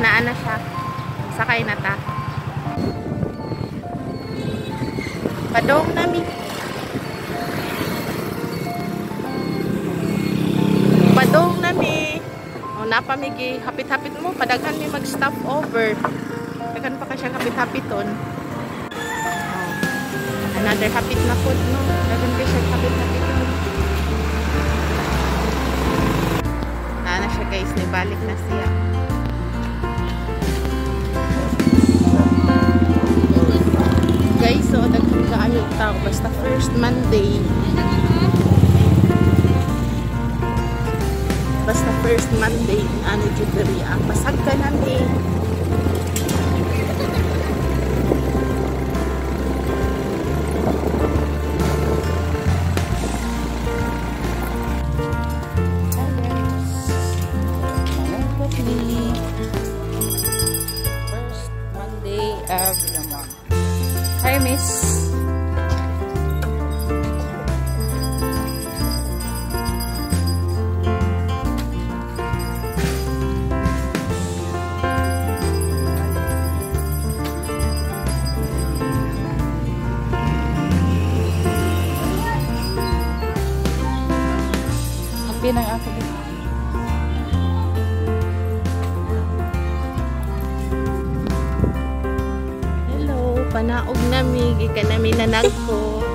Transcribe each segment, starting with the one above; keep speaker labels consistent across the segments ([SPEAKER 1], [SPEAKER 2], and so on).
[SPEAKER 1] Na na siya. Sakay na ta. Padong nami. Padong nami. O napamigi. Hapit-hapit mo. Padaghan mi mag-stop over. Daghan pa ka siya hapit-hapiton. Another hapit na food, no? Daghan ka siya hapit-hapiton. Na na siya guys. Nibalik na siya. Kaayo tao basta first Monday. Basta first Monday ano jud diri Happy ng ako dito. Hello, panaog nami, gikan nami nanag ko.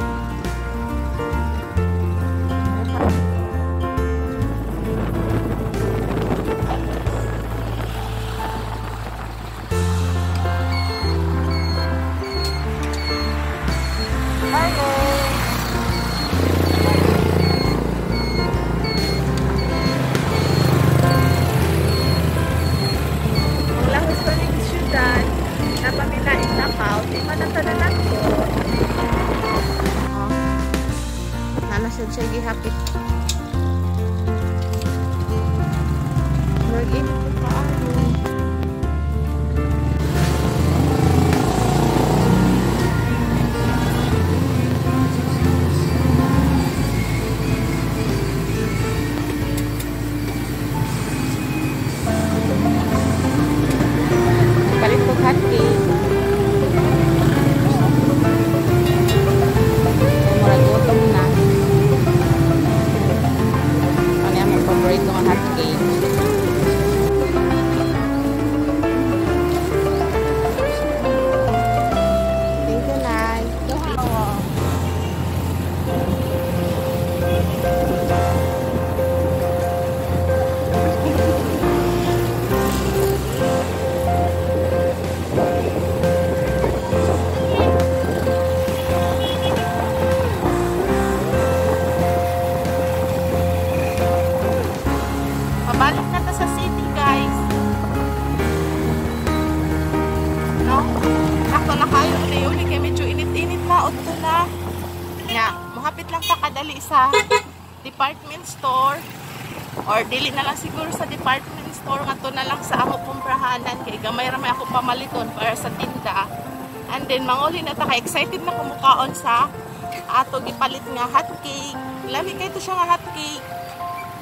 [SPEAKER 1] Siya siya gihapit. Kayo. Uli kay medyo init-init na. Udto na. Nga, muhapit lang ta kadali sa department store. Or dili na lang siguro sa department store nga to na lang sa ako kumprahanan kay gamay ra may ako pamaliton para sa tinda. And then manguli na ta ka excited na kumukaon sa ato gipalit nga hot cake. Lami kay to siya nga hot cake.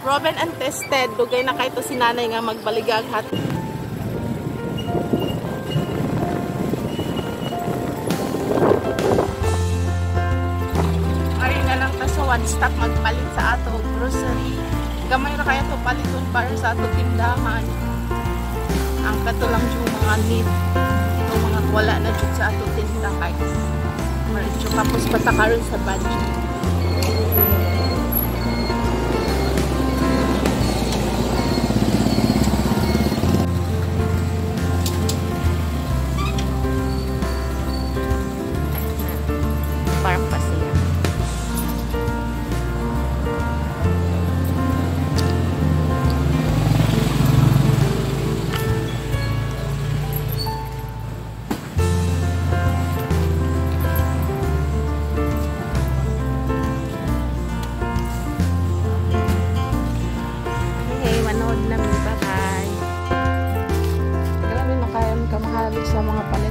[SPEAKER 1] Proven and tested. Dugay na kay to si nanay nga magbaligag hot Ari one stop magpalit sa ato grocery. Gamay ra kaya to paliton para sa ato tindahan. Ang kato lang yung mga need. Itong mga wala na jud sa ato tinda guys. Medyo kapos pa ta karon sa budget.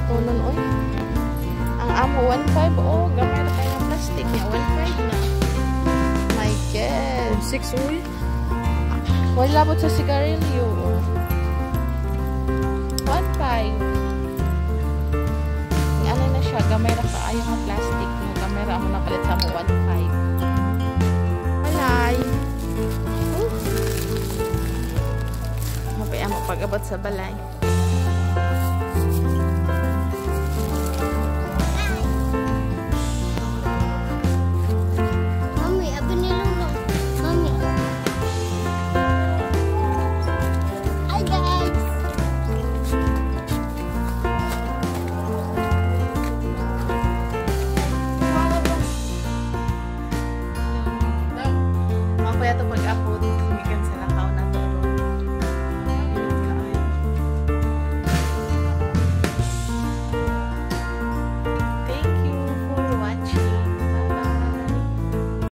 [SPEAKER 1] tunon oy. Ang amo 1.5 oh, gamay na kayo ng plastic niya 1.5 na. My god.
[SPEAKER 2] 6 oy.
[SPEAKER 1] Wala labot sa sigarilyo. 1.5. Ano na siya, gamay na kaayo ng plastic no. Gamay ra mo napalit sa mo 1.5. Alay. Mapayamo pag-abot sa balay.